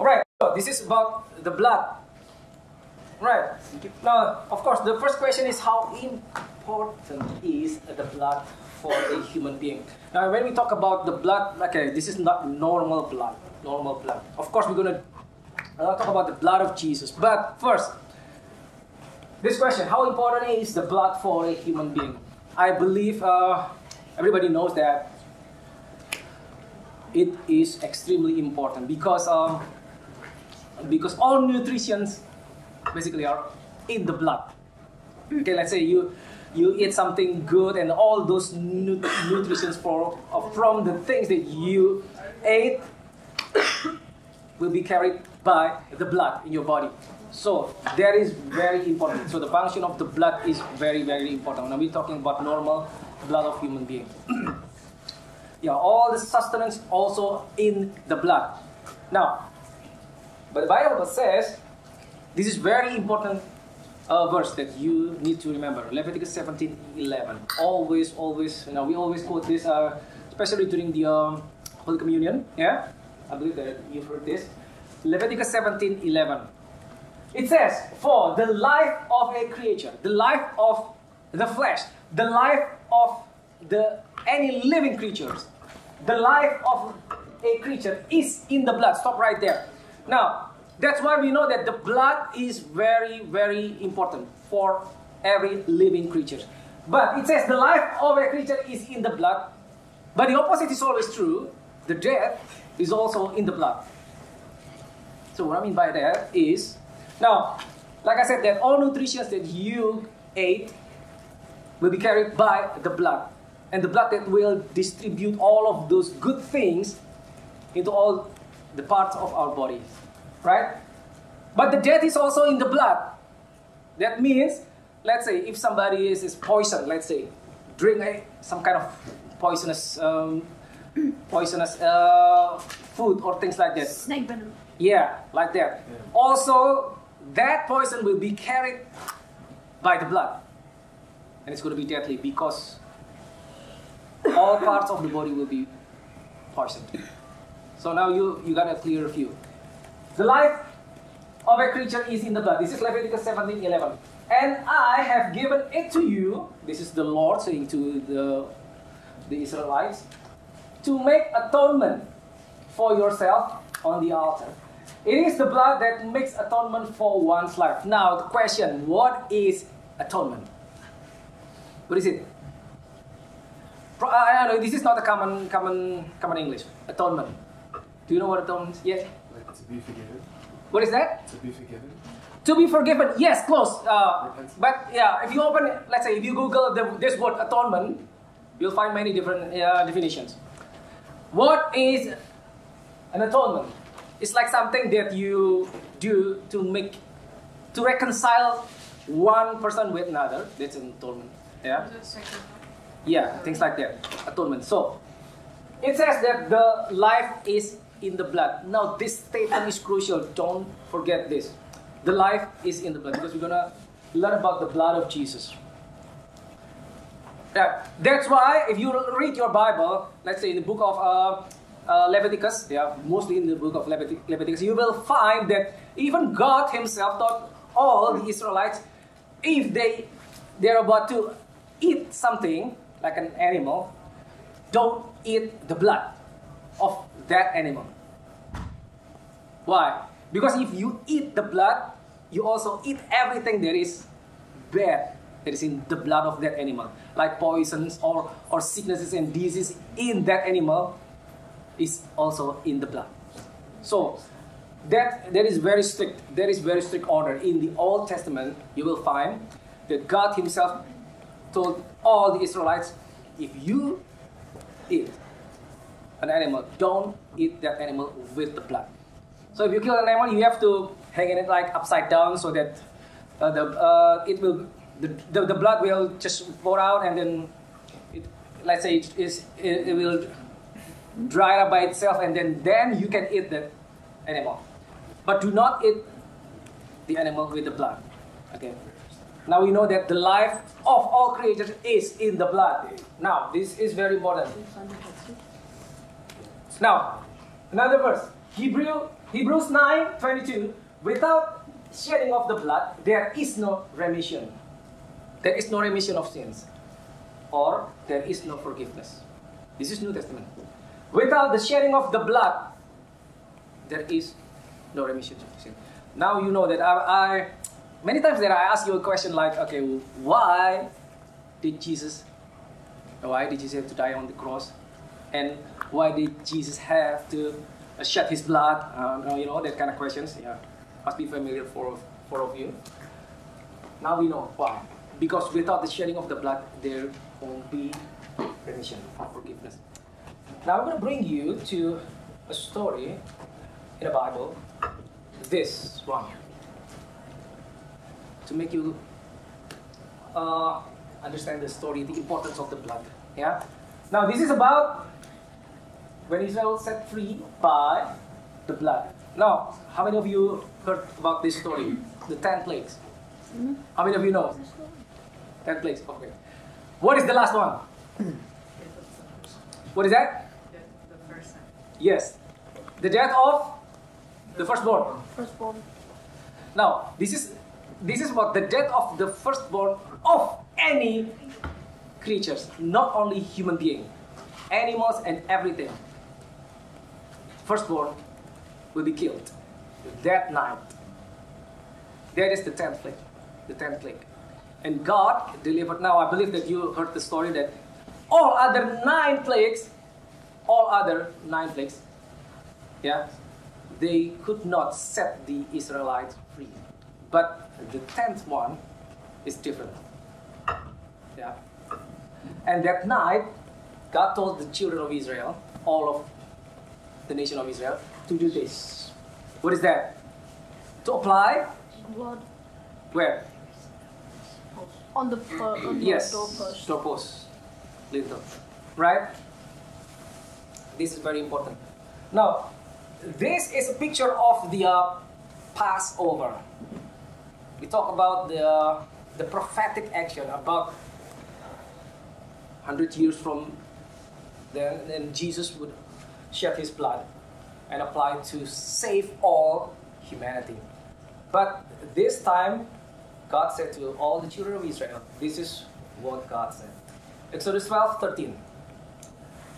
Alright, so this is about the blood. Right. Now, of course, the first question is how important is the blood for a human being? Now, when we talk about the blood, okay, this is not normal blood. Normal blood. Of course, we're gonna talk about the blood of Jesus. But first, this question: How important is the blood for a human being? I believe uh, everybody knows that it is extremely important because um, because all nutrients basically are in the blood. Okay, let's say you you eat something good and all those nu- nutrients for, from the things that you ate will be carried by the blood in your body. So that is very important. So the function of the blood is very very important. Now we're talking about normal blood of human being. yeah, all the sustenance also in the blood. Now, but the Bible says this is very important uh, verse that you need to remember. Leviticus 17, 11. Always, always, you know, we always quote this, uh, especially during the um, Holy Communion. Yeah, I believe that you've heard this. Leviticus 17, 11. It says, For the life of a creature, the life of the flesh, the life of the any living creatures, the life of a creature is in the blood. Stop right there. Now, that's why we know that the blood is very, very important for every living creature. But it says the life of a creature is in the blood, but the opposite is always true. The death is also in the blood. So what I mean by that is, now, like I said, that all nutrients that you ate will be carried by the blood. And the blood that will distribute all of those good things into all the parts of our body, Right? But the death is also in the blood. That means, let's say, if somebody is, is poisoned, let's say, drink a, some kind of poisonous um, poisonous uh, food or things like that. Snake venom. Yeah, like that. Also, that poison will be carried by the blood. And it's going to be deadly because all parts of the body will be poisoned. So now you, you got a clear view. The life of a creature is in the blood. This is Leviticus 17 11. And I have given it to you, this is the Lord saying to the, the Israelites, to make atonement for yourself on the altar. It is the blood that makes atonement for one's life. Now, the question what is atonement? What is it? I I know this is not a common, common, common English. Atonement. Do you know what atonement is? Yes. Like to be forgiven. What is that? To be forgiven. To be forgiven. Yes, close. Uh, but yeah, if you open, let's say, if you Google the, this word atonement, you'll find many different uh, definitions. What is an atonement? It's like something that you do to make, to reconcile one person with another. That's an atonement. Yeah. Yeah, things like that. Atonement. So, it says that the life is in the blood. Now, this statement is crucial. Don't forget this. The life is in the blood because we're gonna learn about the blood of Jesus. Yeah, that's why if you read your Bible, let's say in the book of uh, uh, Leviticus, yeah, mostly in the book of Levitic- Leviticus, you will find that even God Himself taught all the Israelites if they they're about to eat something like an animal, don't eat the blood of that animal. Why? Because if you eat the blood, you also eat everything that is bad that is in the blood of that animal, like poisons or, or sicknesses and diseases in that animal is also in the blood. So that that is very strict. There is very strict order in the Old Testament. You will find that God Himself told all the Israelites, if you eat an animal, don't eat that animal with the blood. So if you kill an animal, you have to hang it like upside down so that uh, the uh, it will the, the, the blood will just pour out and then it, let's say it is it, it will dry up by itself and then then you can eat the animal, but do not eat the animal with the blood. Okay. Now we know that the life of all creatures is in the blood. Now this is very important. Now, another verse, Hebrew Hebrews 9 22. Without shedding of the blood, there is no remission. There is no remission of sins. Or there is no forgiveness. This is New Testament. Without the shedding of the blood, there is no remission of sin. Now you know that I, I many times that I ask you a question like, okay, why did Jesus, why did Jesus have to die on the cross, and why did Jesus have to uh, shed his blood? Uh, you know that kind of questions. Yeah, must be familiar for for of you. Now we know why. Because without the shedding of the blood, there won't be remission or forgiveness. Now I'm going to bring you to a story in the Bible. This one to make you uh, understand the story, the importance of the blood. Yeah. Now this is about when Israel set free by the blood. Now, how many of you heard about this story? The ten plagues. How many of you know? Ten plagues. Okay. What is the last one? What is that? The, the first. Yes. The death of the firstborn. Firstborn. Now, this is this is what the death of the firstborn of any creatures, not only human being, animals and everything. Firstborn will be killed that night. That is the tenth plague. The tenth plague. And God delivered. Now I believe that you heard the story that all other nine plagues, all other nine plagues, yeah, they could not set the Israelites free. But the tenth one is different. Yeah. And that night, God told the children of Israel, all of the nation of Israel, to do this. What is that? To apply Blood where? on the per, on the Yes. doorpost. Doorpost. Lintel. Right? This is very important. Now, this is a picture of the uh, Passover. We talk about the, uh, the prophetic action about 100 years from then, then Jesus would shed his blood and apply to save all humanity. But this time, God said to all the children of Israel, This is what God said. Exodus 12 13.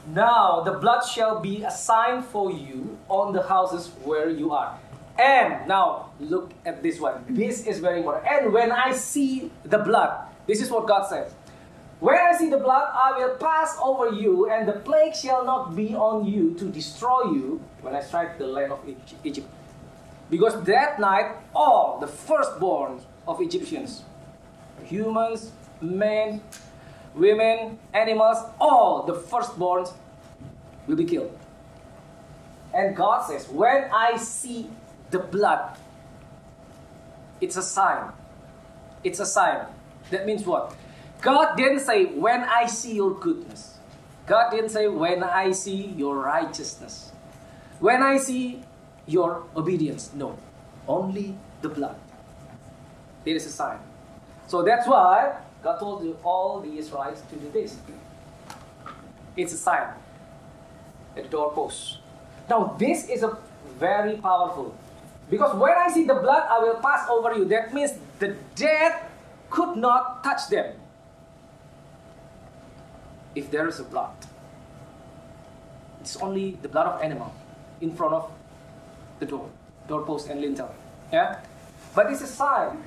Now the blood shall be a sign for you on the houses where you are. And now look at this one. This is very important. And when I see the blood, this is what God said. When I see the blood, I will pass over you, and the plague shall not be on you to destroy you when I strike the land of Egypt. Because that night, all the firstborn of Egyptians, humans, men, women, animals, all the firstborns will be killed. And God says, when I see the blood, it's a sign. It's a sign. That means what? God didn't say, when I see your goodness. God didn't say, when I see your righteousness. When I see your obedience. No. Only the blood. There is a sign. So that's why God told you all the Israelites to do this. It's a sign at the doorpost. Now, this is a very powerful. Because when I see the blood, I will pass over you. That means the dead could not touch them if there is a blood. It's only the blood of animal in front of the door, doorpost and lintel. Yeah? But it's a sign.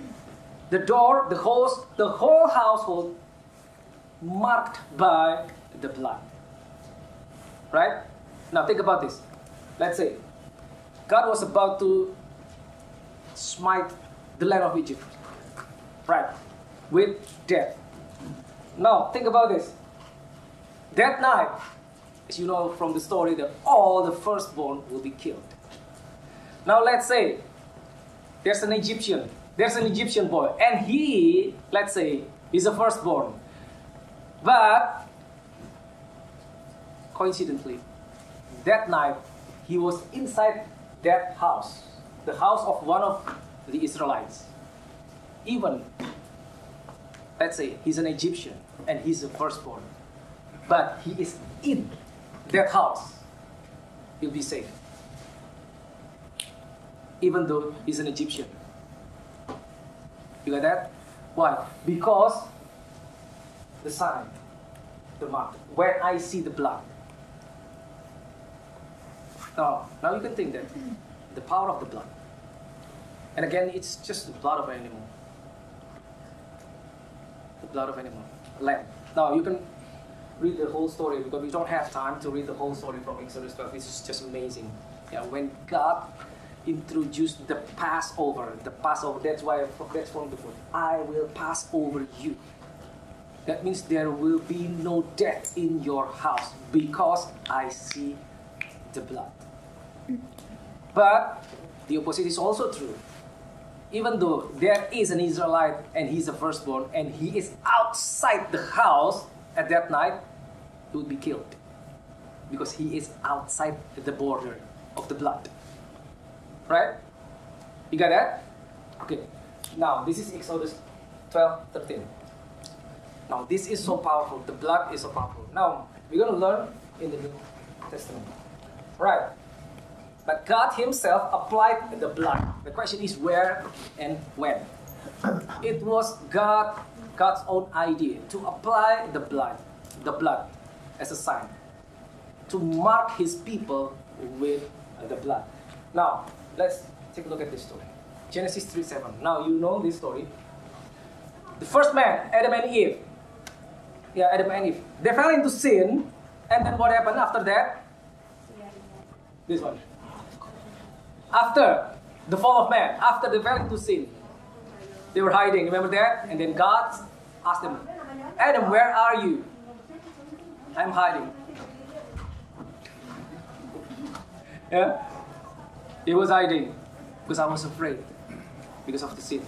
The door, the house, the whole household marked by the blood. Right? Now think about this. Let's say God was about to smite the land of Egypt. Right? With death. Now think about this. That night, as you know from the story, that all the firstborn will be killed. Now let's say there's an Egyptian, there's an Egyptian boy, and he, let's say, is a firstborn. But coincidentally, that night he was inside that house, the house of one of the Israelites. Even, let's say, he's an Egyptian and he's a firstborn, but he is in that house, he'll be safe. even though he's an Egyptian. You got that? Why? Because the sign, the mark, when I see the blood. Now, now you can think that the power of the blood. And again, it's just the blood of an animal. The blood of an animal, lamb. Now you can read the whole story because we don't have time to read the whole story from Exodus 12. This is just amazing. Yeah, when God introduced the Passover, the Passover, that's why that's from the. I will pass over you. That means there will be no death in your house because I see the blood. But the opposite is also true. Even though there is an Israelite and he's the firstborn and he is outside the house at that night, he would be killed because he is outside the border of the blood. Right? You got that? Okay. Now, this is Exodus 12 13. Now, this is so powerful. The blood is so powerful. Now, we're going to learn in the New Testament. Right. But God Himself applied the blood. The question is where and when. It was God, God's own idea to apply the blood, the blood, as a sign, to mark His people with the blood. Now, let's take a look at this story. Genesis 3 7. Now, you know this story. The first man, Adam and Eve. Yeah, Adam and Eve. They fell into sin, and then what happened after that? This one. After the fall of man, after they fell into sin, they were hiding. Remember that? And then God asked them, Adam, where are you? I'm hiding. Yeah? He was hiding because I was afraid because of the sin.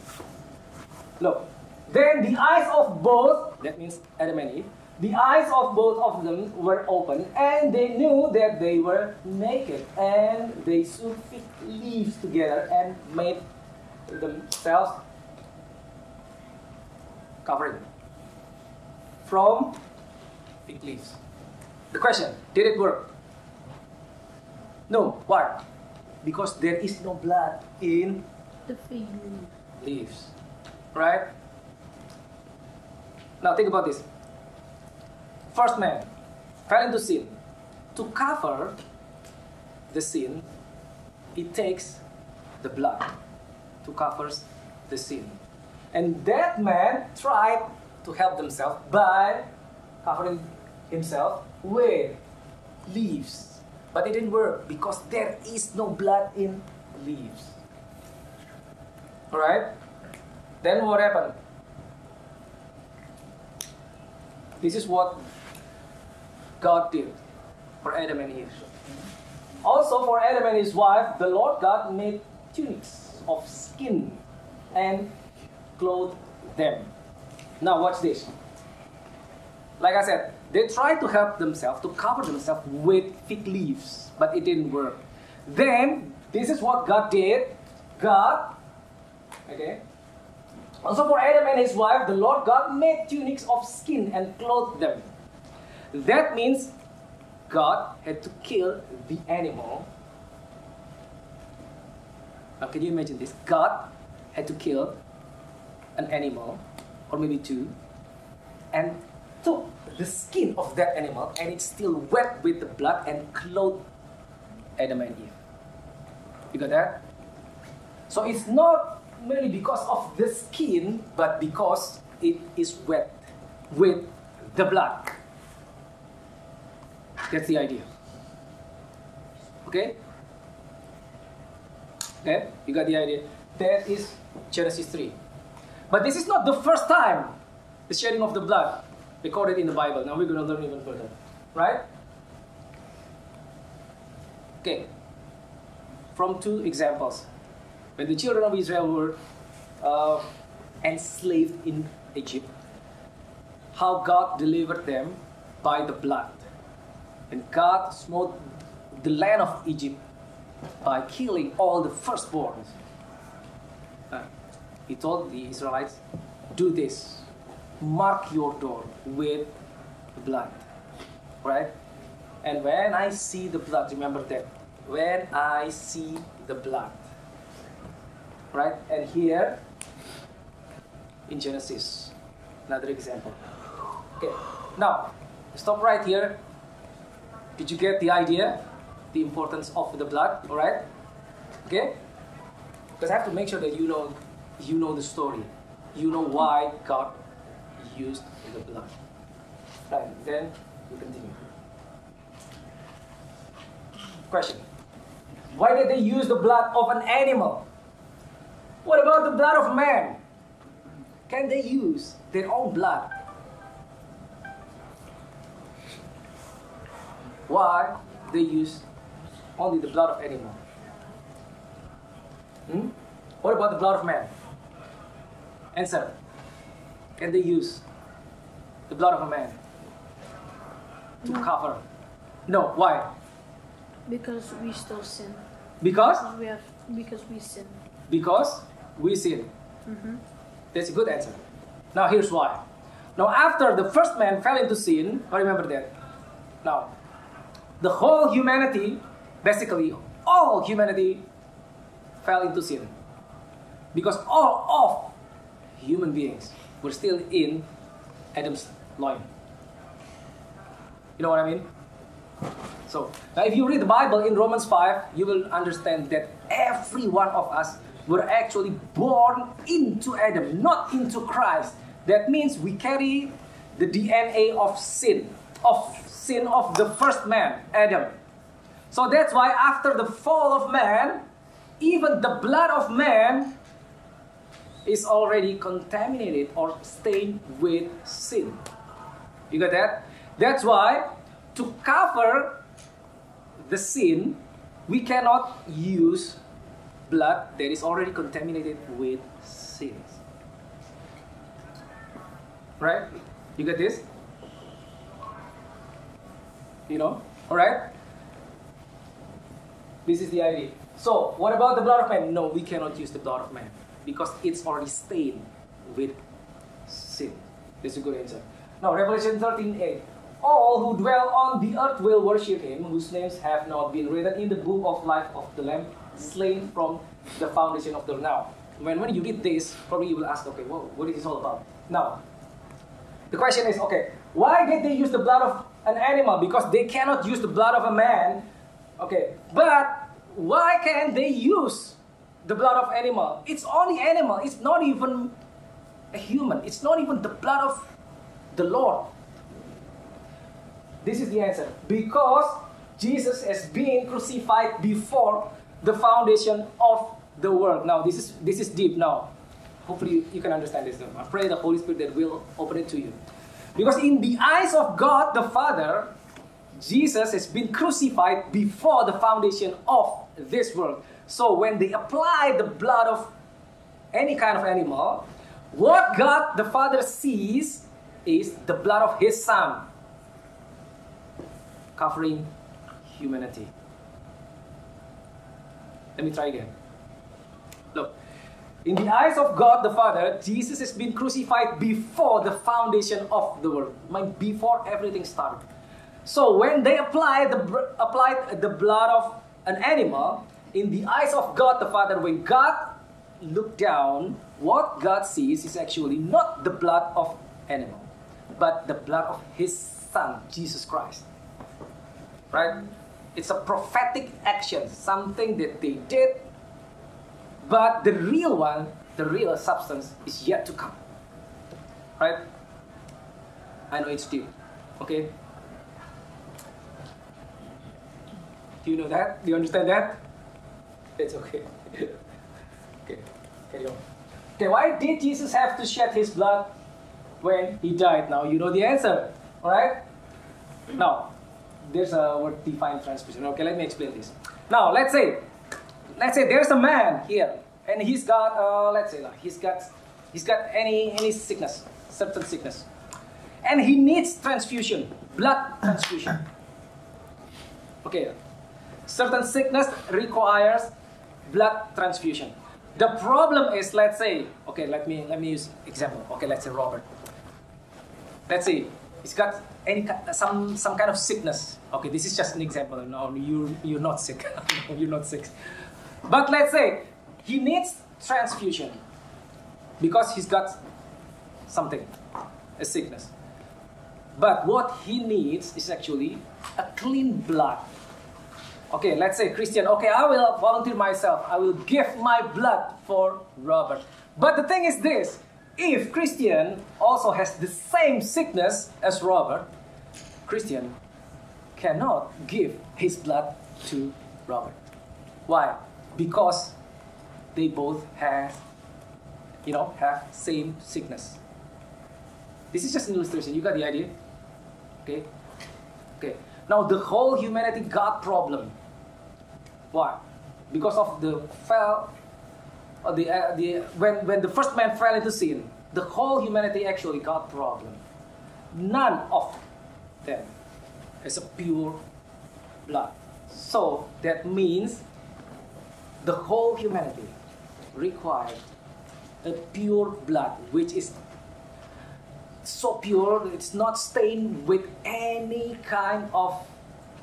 Look, then the eyes of both, that means Adam and Eve, the eyes of both of them were open, and they knew that they were naked. And they sewed fig leaves together and made themselves covering from fig leaves. The question Did it work? No. Why? Because there is no blood in The fig leaves. Right? Now think about this. First man fell into sin. To cover the sin, it takes the blood to cover the sin. And that man tried to help himself by covering himself with leaves. But it didn't work because there is no blood in leaves. Alright? Then what happened? This is what God did for Adam and Eve. Also, for Adam and his wife, the Lord God made tunics of skin and clothed them. Now, watch this. Like I said, they tried to help themselves, to cover themselves with fig leaves, but it didn't work. Then, this is what God did. God, okay, also for Adam and his wife, the Lord God made tunics of skin and clothed them. That means God had to kill the animal. Now, can you imagine this? God had to kill an animal, or maybe two, and took the skin of that animal, and it's still wet with the blood, and clothed Adam and Eve. You got that? So it's not merely because of the skin, but because it is wet with the blood. That's the idea. Okay? Okay? You got the idea? That is Genesis 3. But this is not the first time the shedding of the blood recorded in the Bible. Now we're going to learn even further. Right? Okay. From two examples. When the children of Israel were uh, enslaved in Egypt, how God delivered them by the blood. And God smote the land of Egypt by killing all the firstborns. He told the Israelites, Do this, mark your door with blood. Right? And when I see the blood, remember that. When I see the blood, right? And here in Genesis, another example. Okay, now stop right here. Did you get the idea? The importance of the blood, all right? Okay? Because I have to make sure that you know you know the story. You know why God used the blood. Right, then we continue. Question. Why did they use the blood of an animal? What about the blood of man? Can they use their own blood? Why they use only the blood of animal? Hmm? What about the blood of man? Answer. Can they use the blood of a man to No. cover? No. Why? Because we still sin. Because Because we have because we sin. because we sin. Mm-hmm. That's a good answer. Now here's why. Now after the first man fell into sin, I remember that. Now, the whole humanity, basically all humanity, fell into sin. Because all of human beings were still in Adam's loin. You know what I mean? So, now if you read the Bible in Romans 5, you will understand that every one of us were actually born into Adam, not into Christ. That means we carry the DNA of sin, of sin of the first man, Adam. So that's why after the fall of man, even the blood of man is already contaminated or stained with sin. You got that? That's why to cover the sin, we cannot use blood that is already contaminated with sins. Right? You get this? You know? Alright? This is the idea. So, what about the blood of man? No, we cannot use the blood of man because it's already stained with sin. That's a good answer. Now, Revelation 13 8. All who dwell on the earth will worship him, whose names have not been written in the book of life of the Lamb, slain from the foundation of the. Now, when, when you read this, probably you will ask, okay, well, what is this all about? Now, the question is, okay, why did they use the blood of an animal? Because they cannot use the blood of a man. Okay, but why can they use the blood of animal? It's only animal. It's not even a human. It's not even the blood of the Lord. This is the answer. Because Jesus has been crucified before the foundation of the world. Now, this is this is deep now. Hopefully, you, can understand this. I pray the Holy Spirit that will open it to you. Because in the eyes of God the Father, Jesus has been crucified before the foundation of this world. So when they apply the blood of any kind of animal, what God the Father sees is the blood of His Son covering humanity. Let me try again. Look, in the eyes of God the Father, Jesus has been crucified before the foundation of the world, before everything started. So when they apply the applied the blood of an animal, in the eyes of God the Father, when God looked down, what God sees is actually not the blood of animal, but the blood of His Son, Jesus Christ. Right? It's a prophetic action, something that they did but the real one, the real substance, is yet to come. Right? I know it's deep. Okay? Do you know that? Do you understand that? It's okay. okay, carry on. Okay, why did Jesus have to shed his blood when he died? Now you know the answer. Alright? Now, there's a word defined transmission. Okay, let me explain this. Now, let's say let's say there's a man here and he's got uh, let's say he's got he's got any any sickness certain sickness and he needs transfusion blood transfusion okay certain sickness requires blood transfusion. The problem is let's say okay let me let me use example. Okay let's say robert. Let's say he's got any some some kind of sickness. Okay this is just an example. No you you're not sick. You're not sick. But let's say he needs transfusion because he's got something, a sickness. But what he needs is actually a clean blood. Okay, let's say Christian, okay, I will volunteer myself. I will give my blood for Robert. But the thing is this if Christian also has the same sickness as Robert, Christian cannot give his blood to Robert. Why? Because they both have, you know, have same sickness. This is just an illustration. You got the idea? Okay? Okay. Now the whole humanity got problem. Why? Because of the fell, uh, the, uh, the when when the first man fell into sin, the whole humanity actually got problem. None of them has a pure blood. So that means the whole humanity requires a pure blood, which is so pure it's not stained with any kind of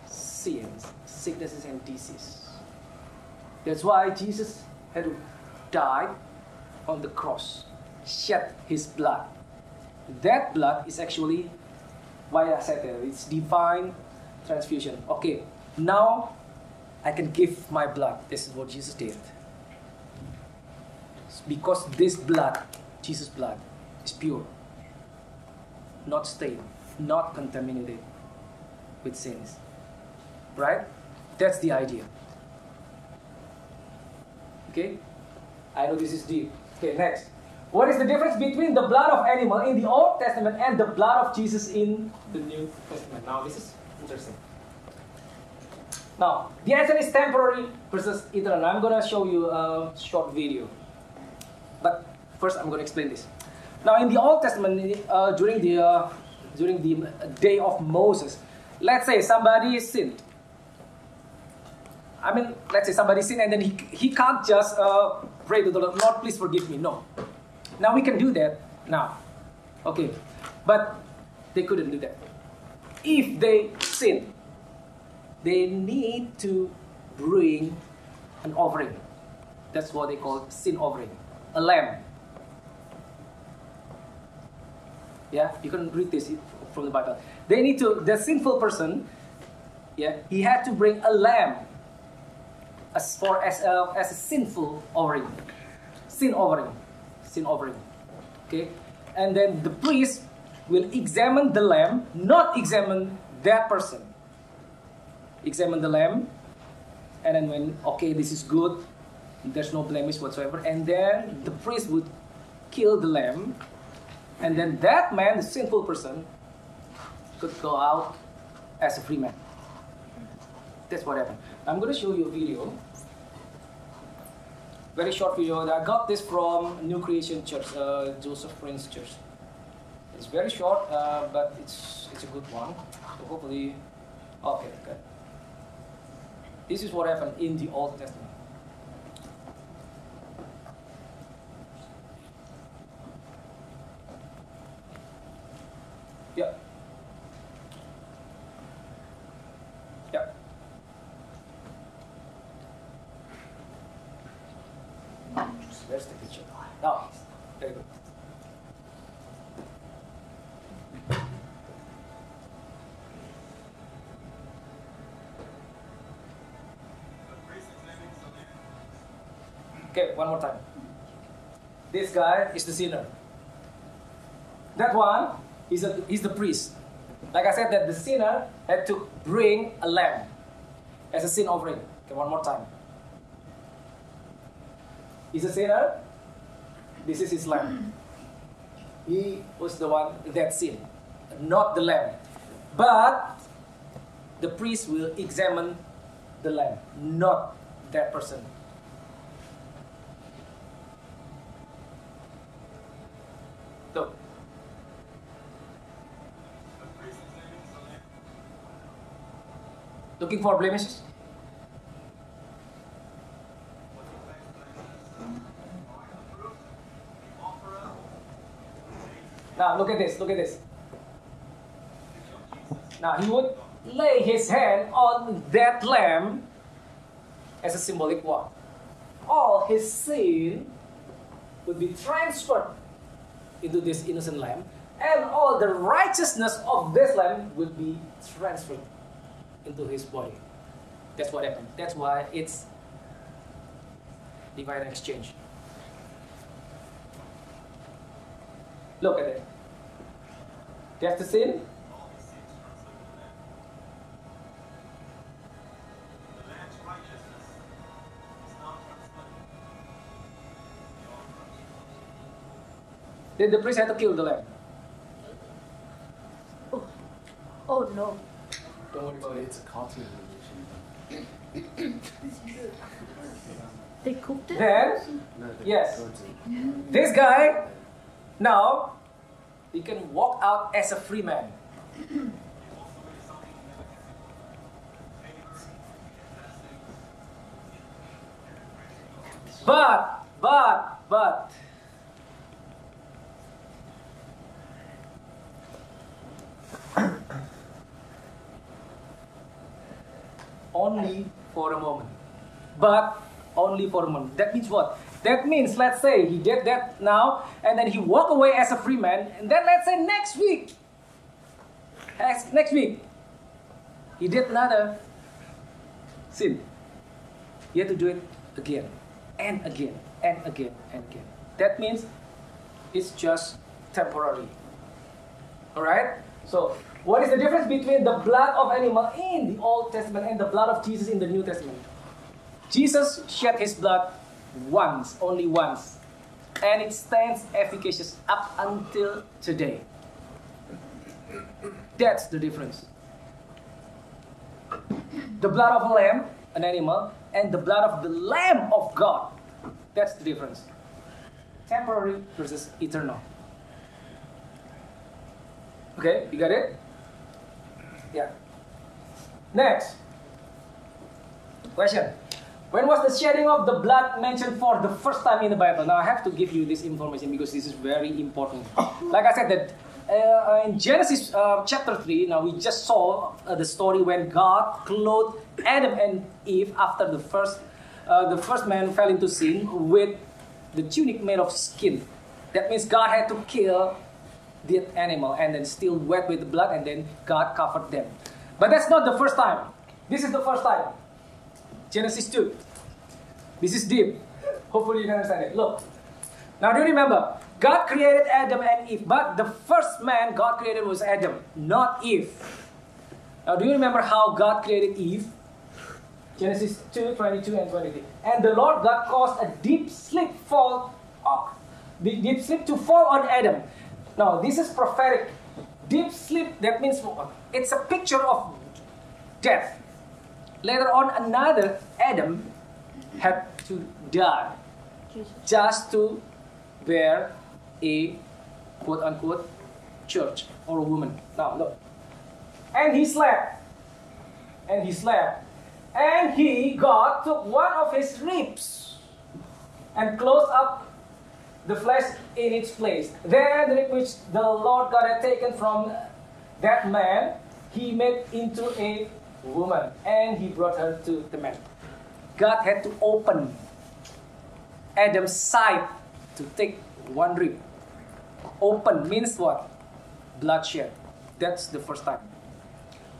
sins, sicknesses, and disease. That's why Jesus had to die on the cross, shed his blood. That blood is actually why I said that it's divine transfusion. Okay, now I can give my blood. This is what Jesus did. Because this blood, Jesus' blood, is pure not stained, not contaminated with sins. Right? That's the idea. Okay? I know this is deep. Okay, next. What is the difference between the blood of animal in the Old Testament and the blood of Jesus in the New Testament? Now, this is interesting. Now, the answer is temporary versus eternal. I'm going to show you a short video. But first, I'm going to explain this. Now, in the Old Testament, uh, during the uh, during the day of Moses, let's say somebody sinned. I mean, let's say somebody sinned, and then he, he can't just uh, pray to the Lord, Lord, please forgive me. No. Now we can do that now. Okay. But they couldn't do that. If they sin, they need to bring an offering. That's what they call sin offering, a lamb. Yeah, you can read this from the Bible. They need to, the sinful person, yeah, he had to bring a lamb as for as a, as a sinful offering, sin offering, sin offering. Okay, and then the priest will examine the lamb, not examine that person. Examine the lamb, and then when okay, this is good, there's no blemish whatsoever, and then the priest would kill the lamb and then that man, the sinful person, could go out as a free man. That's what happened. I'm going to show you a video. Very short video. That I got this from New Creation Church, uh, Joseph Prince Church. It's very short, uh, but it's it's a good one. So hopefully, okay, good. This is what happened in the Old Testament. Yep. Yep. Where's the picture? Oh, very good. Okay, one more time. This guy is the sinner. That one He's, a, he's the priest. Like I said, that the sinner had to bring a lamb as a sin offering. Okay, one more time. He's a sinner. This is his lamb. He was the one that sinned, not the lamb. But the priest will examine the lamb, not that person. Looking for blemishes? Now look at this, look at this. Now he would lay his hand on that lamb as a symbolic one. All his sin would be transferred into this innocent lamb, and all the righteousness of this lamb will be transferred into his body. That's what happened. That's why it's divine exchange. Look at it. That's the sin. Then the priest had to kill the lamb. Oh, oh no. Don't worry about it. It's a cartoon religion. They cooked it? Then, Yes. this guy, now, he can walk out as a free man. But, but, but, only for a moment. But only for a moment. That means what? That means, let's say he did that now, and then he walk away as a free man, and then let's say next week, next week, he did another sin. He had to do it again, and again, and again, and again. That means it's just temporary. Alright? So, what is the difference between the blood of animal in the Old Testament and the blood of Jesus in the New Testament? Jesus shed his blood once, only once, and it stands efficacious up until today. That's the difference. The blood of a lamb, an animal, and the blood of the Lamb of God. That's the difference. Temporary versus eternal. Okay, you got it? Yeah. Next. Question. When was the shedding of the blood mentioned for the first time in the Bible? Now I have to give you this information because this is very important. Like I said, that uh, in Genesis uh, chapter 3, now we just saw uh, the story when God clothed Adam and Eve after the first, uh, the first man fell into sin with the tunic made of skin. That means God had to kill the animal and then still wet with the blood and then God covered them. But that's not the first time. This is the first time. Genesis 2. This is deep. Hopefully you can understand it. Look. Now do you remember? God created Adam and Eve, but the first man God created was Adam, not Eve. Now do you remember how God created Eve? Genesis 2, 22 and 23. And the Lord God caused a deep sleep fall uh, the deep sleep to fall on Adam. Now this is prophetic. Deep sleep, that means it's a picture of death. Later on, another Adam had to die just to bear a quote unquote church or a woman. Now look. And he slept. And he slept. And he, took one of his ribs and closed up the flesh in its place. Then the which the Lord God had taken from that man, he made into a woman, and he brought her to the man. God had to open Adam's side to take one rib. Open means what? Bloodshed. That's the first time.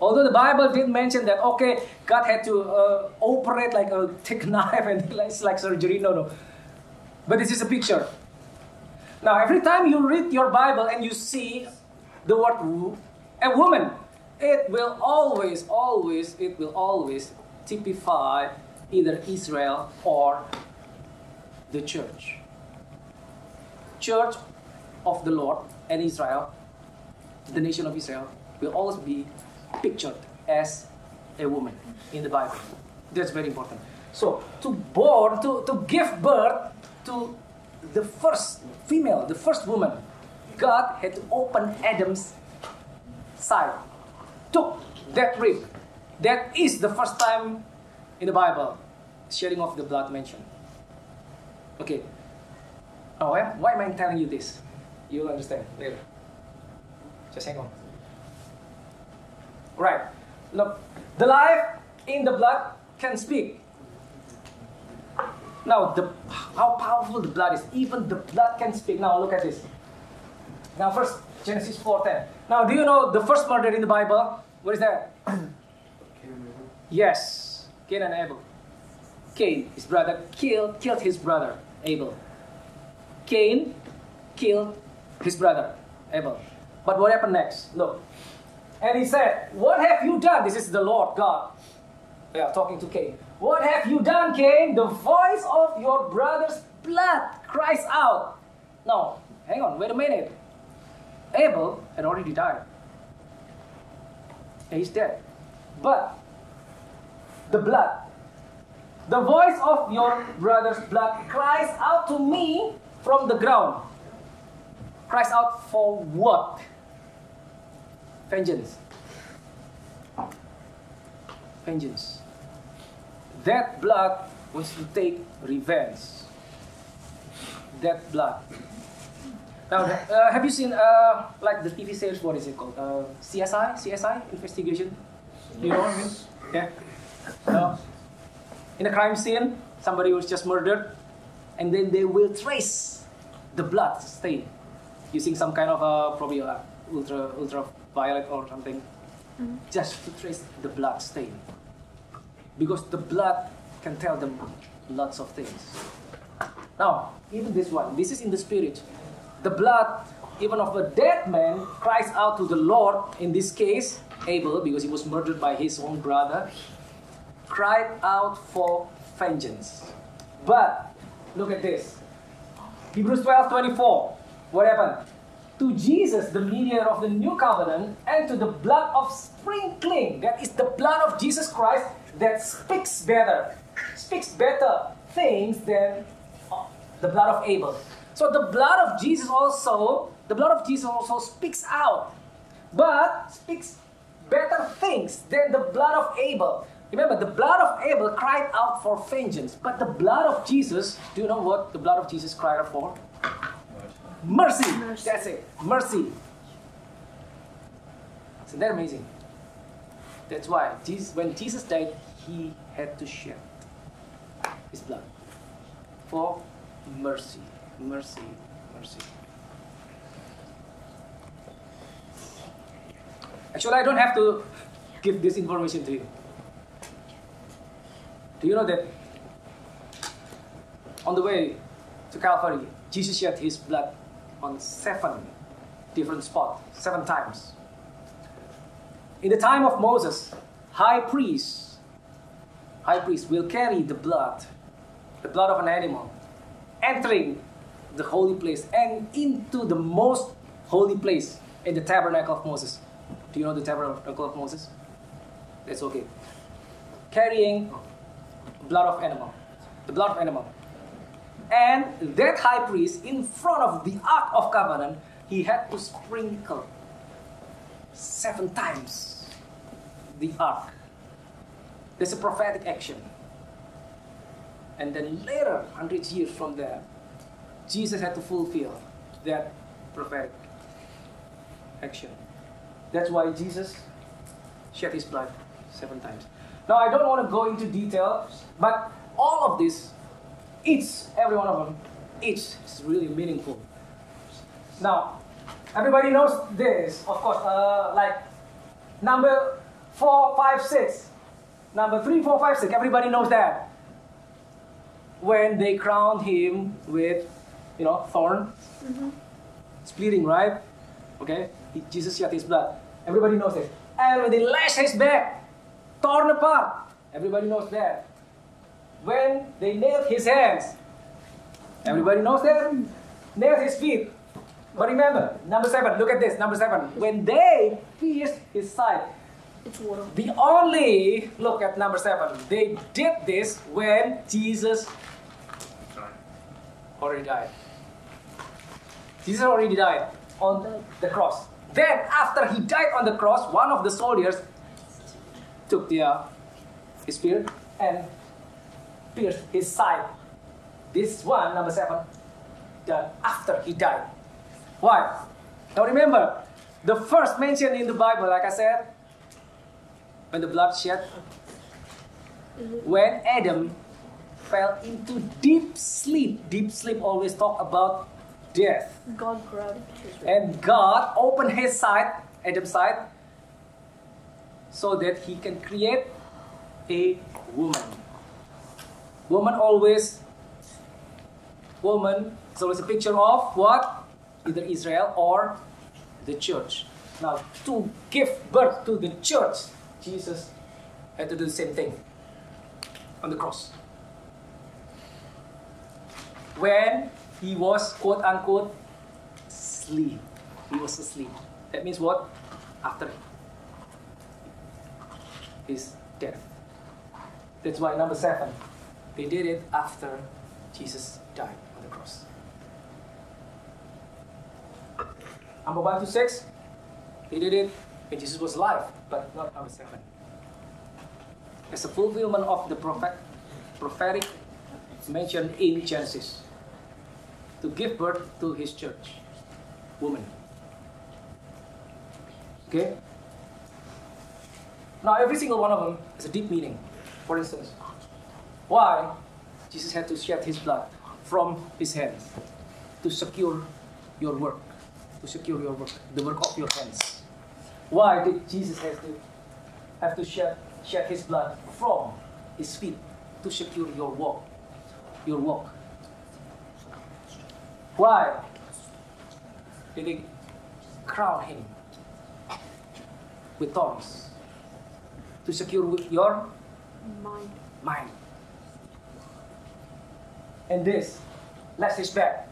Although the Bible did mention that, okay, God had to uh, operate like a thick knife and like surgery. No, no. But this is a picture. Now, every time you read your Bible and you see the word wo- a woman, it will always, always, it will always typify either Israel or the church. Church of the Lord and Israel, the nation of Israel, will always be pictured as a woman in the Bible. That's very important. So to born, to, to give birth to the first female, the first woman, God had to open Adam's side, took that rib. That is the first time in the Bible shedding of the blood mentioned. Okay. Oh, why, why am I telling you this? You'll understand later. Just hang on. Right. Look, the life in the blood can speak. Now, the how powerful the blood is. Even the blood can speak. Now look at this. Now first Genesis 4:10. Now do you know the first murder in the Bible? What is that? Yes, Cain and Abel. Cain, his brother, killed killed his brother Abel. Cain killed his brother Abel. But what happened next? Look. And he said, What have you done? This is the Lord God. Yeah, talking to Cain. What have you done, Cain? The voice of your brother's blood cries out. No, hang on, wait a minute. Abel had already died. He's dead. But the blood, the voice of your brother's blood cries out to me from the ground. Cries out for what? Vengeance. Vengeance. That blood was to take revenge. That blood. Now, uh, have you seen uh, like the TV series? What is it called? Uh, CSI, CSI investigation. You know what I mean? Yeah. No. In a crime scene, somebody was just murdered, and then they will trace the blood stain using some kind of uh, probably uh, ultra ultraviolet or something, just to trace the blood stain. Because the blood can tell them lots of things. Now, even this one, this is in the spirit. The blood, even of a dead man, cries out to the Lord. In this case, Abel, because he was murdered by his own brother, cried out for vengeance. But look at this. Hebrews 12 24. What happened? To Jesus, the mediator of the new covenant, and to the blood of sprinkling, that is the blood of Jesus Christ, that speaks better, speaks better things than uh, the blood of Abel. So the blood of Jesus also, the blood of Jesus also speaks out, but speaks better things than the blood of Abel. Remember, the blood of Abel cried out for vengeance, but the blood of Jesus, do you know what the blood of Jesus cried out for? Mercy. Mercy. That's it. Mercy. Isn't that amazing? That's why Jesus, when Jesus died, he had to shed his blood for mercy, mercy, mercy. Actually, I don't have to give this information to you. Do you know that on the way to Calvary, Jesus shed his blood on seven different spots, seven times. In the time of Moses, high priest, high priest will carry the blood, the blood of an animal, entering the holy place and into the most holy place in the tabernacle of Moses. Do you know the tabernacle of Moses? That's okay. Carrying blood of animal, the blood of animal. And that high priest, in front of the Ark of Covenant, he had to sprinkle seven times the Ark. There's a prophetic action. And then later, hundreds years from there, Jesus had to fulfill that prophetic action. That's why Jesus shed his blood seven times. Now, I don't want to go into details, but all of this, each, every one of them, each is really meaningful. Now, everybody knows this, of course, uh, like number four, five, six. Number three, four, five, six. Everybody knows that. When they crowned him with, you know, thorn, it's bleeding, right? Okay, he, Jesus shed his blood. Everybody knows it. And when they lashed his back, torn apart. Everybody knows that. When they nailed his hands, everybody knows that. Nailed his feet. But remember, number seven, look at this, number seven. When they pierced his side, It's water. the only, look at number seven, they did this when Jesus already died. Jesus already died on the cross. Then, after he died on the cross, one of the soldiers took the uh, his spear and pierced his side. This one, number seven, done after he died. Why? Now remember, the first mention in the Bible, like I said, when the blood shed, when Adam fell into deep sleep. Deep sleep always talk about death. God grabbed And God opened his side, Adam's side, so that he can create a woman. Woman always, woman is always a picture of what? Either Israel or the church. Now, to give birth to the church, Jesus had to do the same thing on the cross. When he was quote unquote sleep. He was asleep. That means what? After his death. That's why number seven, they did it after Jesus died on the cross. Number one to six, they did it when Jesus was alive, but not number seven. As a fulfillment of the prophet, prophetic mentioned in Genesis to give birth to his church, woman. Okay? Now, every single one of them has a deep meaning. For instance, why Jesus had to shed his blood from his hands to secure your work, to secure your work, the work of your hands. Why did Jesus have to have to shed, shed his blood from his feet to secure your walk, your walk? Why did they crown him with thorns to secure your mind. mind? And this, lest his back.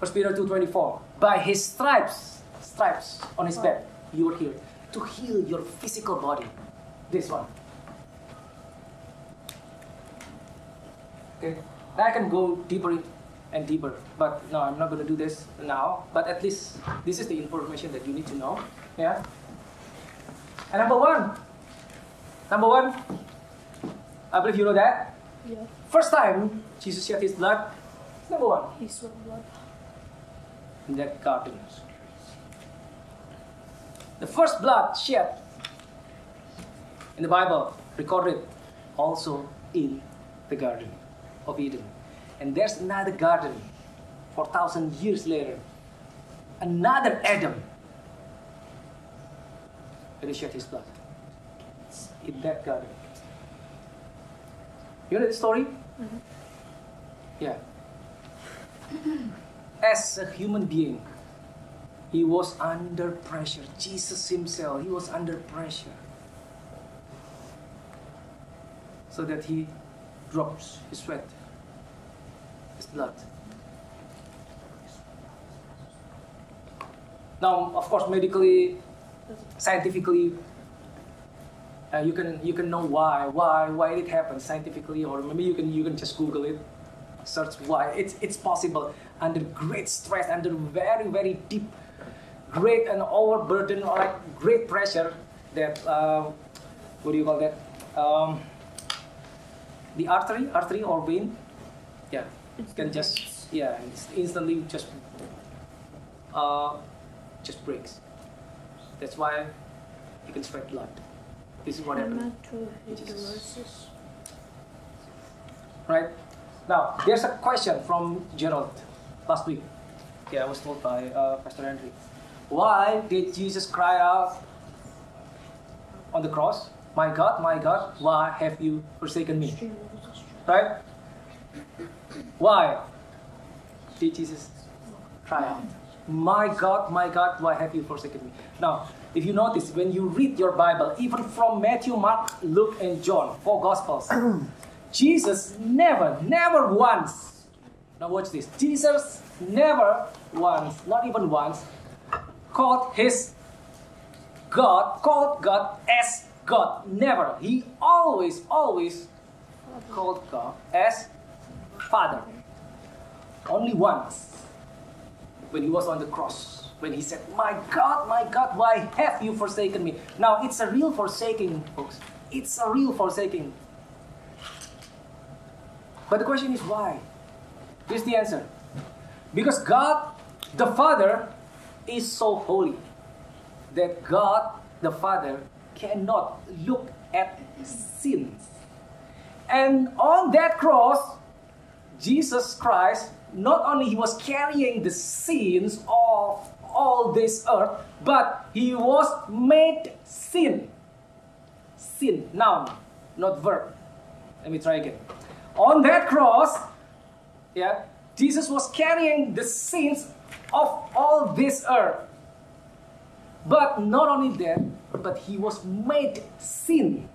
First Peter 2.24 By his stripes, stripes on his back, you are healed. To heal your physical body. This one. Okay. I can go deeper and deeper, but no, I'm not going to do this now. But at least this is the information that you need to know. Yeah. And number one, number one, I believe you know that. Yeah. First time Jesus shed his blood, number one, He sweat blood. in that garden. The first blood shed in the Bible recorded also in the Garden of Eden. And there's another garden 4,000 years later, another Adam that he shed his blood in that garden. You know the story? Mm-hmm. Yeah. As a human being, he was under pressure. Jesus himself, he was under pressure. So that he drops his sweat, his blood. Now, of course, medically, scientifically, uh, you can you can know why why why it happened scientifically, or maybe you can you can just Google it, search why. It's it's possible under great stress, under very very deep, great and overburden or like great pressure that uh, what do you call that? Um, the artery, artery or vein, yeah, can just yeah it's instantly just uh, just breaks. That's why you can sweat blood. This is what happened. Hematohidrosis. right? Now, there's a question from Gerald last week. Okay, I was told by uh, Pastor Henry. Why did Jesus cry out on the cross, My God, my God, why have you forsaken me? Extreme levels of stress. Right? Why did Jesus cry out? My God, my God, why have you forsaken me? Now, if you notice, when you read your Bible, even from Matthew, Mark, Luke, and John, four Gospels, Jesus never, never once, now watch this, Jesus never once, not even once, called his God, called God as God. Never. He always, always called God as Father. Only once, when he was on the cross, when he said, My God, my God, why have you forsaken me? Now, it's a real forsaking, folks. It's a real forsaking. But the question is why? Here's the answer. Because God, the Father, is so holy that God, the Father, cannot look at sins And on that cross, Jesus Christ, not only he was carrying the sins of all this earth, but he was made sin. Sin, noun, not verb. Let me try again. On that cross, yeah, Jesus was carrying the sins of all this earth. But not only that, but he was made sin.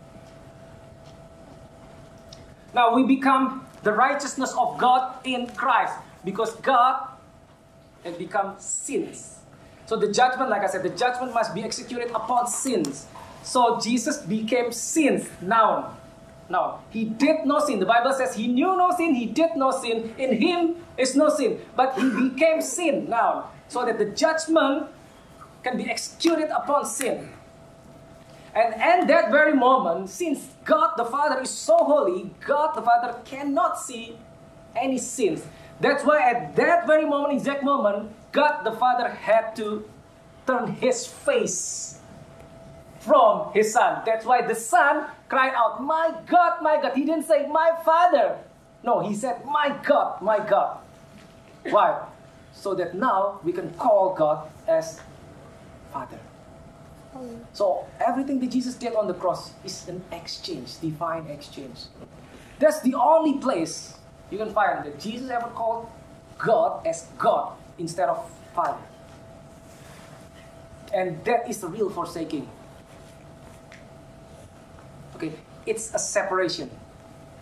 Now we become the righteousness of God in Christ because God had become sins. So the judgment, like I said, the judgment must be executed upon sins. So Jesus became sins. Now, now he did no sin. The Bible says he knew no sin, he did no sin. In him is no sin, but he became sin now, so that the judgment can be executed upon sin. And at that very moment, since God the Father is so holy, God the Father cannot see any sins. That's why at that very moment, exact moment, God the Father had to turn his face from his son. That's why the son cried out, My God, my God. He didn't say, My Father. No, he said, My God, my God. Why? So that now we can call God as Father. So everything that Jesus did on the cross is an exchange, divine exchange. That's the only place you can find that Jesus ever called God as God instead of Father. And that is the real forsaking. Okay, it's a separation.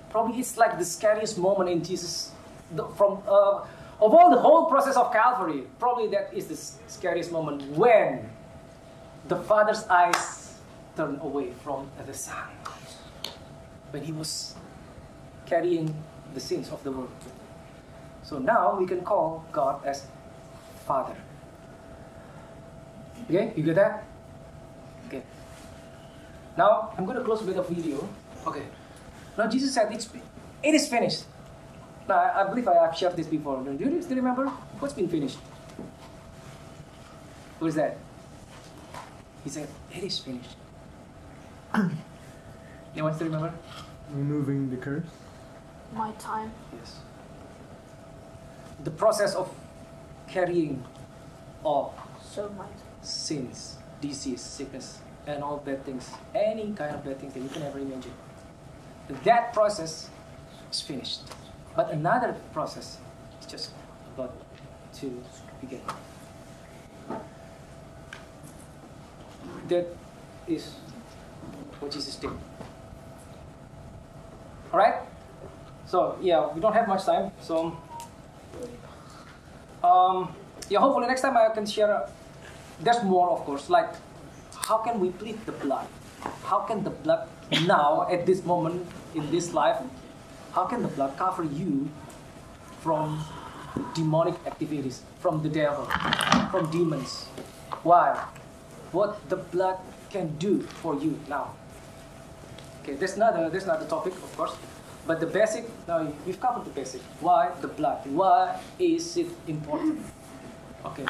Probably it's like the scariest moment in Jesus the, from uh, of all the whole process of Calvary. Probably that is the scariest moment when the Father's eyes turn away from the Son when he was carrying the sins of the world. So now we can call God as Father. Okay, you get that? Okay. Now I'm going to close with a video. Okay. Now Jesus said, "It's it is finished." Now I, I believe I have shared this before. Do you still remember what's been finished? What is that? He said, "It is finished." Anyone still remember? Removing the curse. My time. Yes. The process of carrying all So time. sins, disease, sickness, and all bad things, any kind of bad things that you can ever imagine. That process is finished. But another process is just about to begin. That is what Jesus did. Alright? So, yeah, we don't have much time, so. Um, yeah, hopefully next time I can share. uh, there's more, of course. Like, how can we plead the blood? How can the blood now, at this moment in this life, how can the blood cover you from demonic activities, from the devil, from demons? Why? What the blood can do for you now? Okay, that's not a, that's not the topic, of course. But the basic, now we've covered the basic. Why the blood? Why is it important? Okay.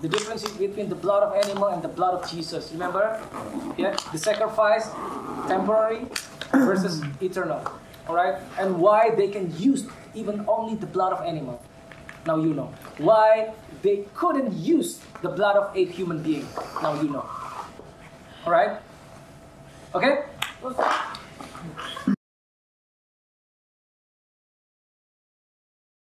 The difference between the blood of animal and the blood of Jesus. Remember? Yeah? The sacrifice, temporary versus eternal. Alright? And why they can use even only the blood of animal. Now you know. Why they couldn't use the blood of a human being. Now you know. Alright? Okay?